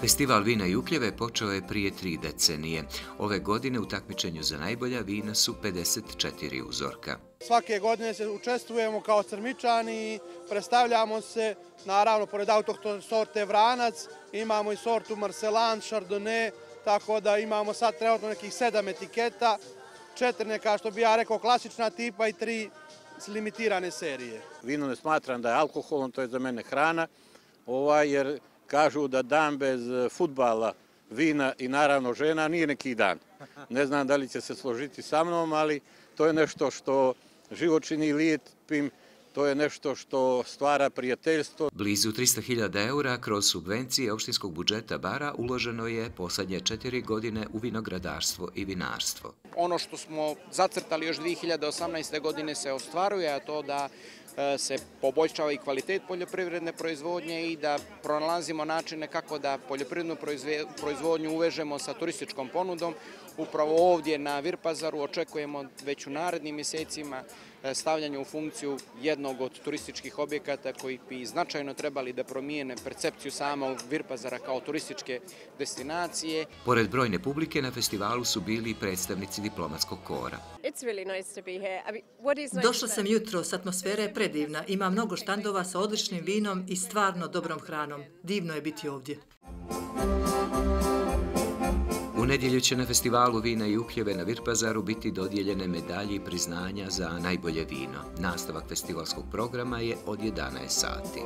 Festival vina i ukljeve počeo je prije tri decenije. Ove godine u takmičenju za najbolja vina su 54 uzorka. Svake godine se učestvujemo kao crmičani, predstavljamo se, naravno, pored autohtone sorte Vranac, imamo i sortu Marcelan, Chardonnay, tako da imamo sad trenutno nekih sedam etiketa, četiri neka, što bi ja rekao, klasična tipa i tri limitirane serije. Vino ne smatram da je alkoholom, to je za mene hrana, ovaj, jer kažu da dan bez e, futbala, vina i naravno žena nije neki dan. Ne znam da li će se složiti sa mnom, ali to je nešto što život čini lijepim, to je nešto što stvara prijateljstvo. Blizu 300.000 eura kroz subvencije opštinskog budžeta bara uloženo je poslednje četiri godine u vinogradarstvo i vinarstvo. Ono što smo zacrtali još 2018. godine se ostvaruje, a to da E, se poboljšava i kvalitet poljoprivredne proizvodnje i da pronalazimo načine kako da poljoprivrednu proizvodnju uvežemo sa turističkom ponudom. Upravo ovdje na Virpazaru očekujemo već u narednim mjesecima e, stavljanje u funkciju jednog od turističkih objekata koji bi značajno trebali da promijene percepciju samog Virpazara kao turističke destinacije. Pored brojne publike na festivalu su bili predstavnici diplomatskog kora. Došla sam jutro, s atmosfera je predivna. Ima mnogo štandova sa odličnim vinom i stvarno dobrom hranom. Divno je biti ovdje. Nedjelju će na festivalu vina i uhljeve na Virpazaru biti dodijeljene medalje i priznanja za najbolje vino. Nastavak festivalskog programa je od 11 sati.